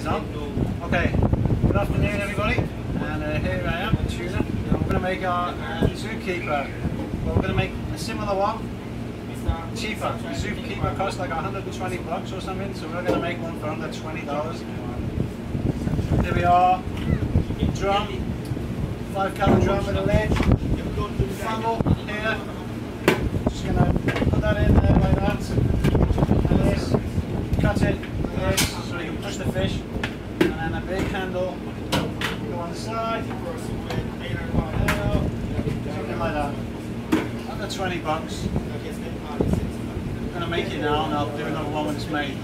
He's on? Okay. Good afternoon, everybody. And uh, here I am, Tuna. And we're going to make our uh, zookeeper. But we're going to make a similar one, cheaper. The zookeeper costs like 120 bucks or something, so we're going to make one for under $20. Here we are. Drum. Five gallon drum with a lid. Funnel here. Just going to put that in there like that. And this. Cut it. This. So you can push the fish. And then a big handle. Go on the side. Something like that. Under 20 bucks. I'm going to make it now and I'll do another one when it's made.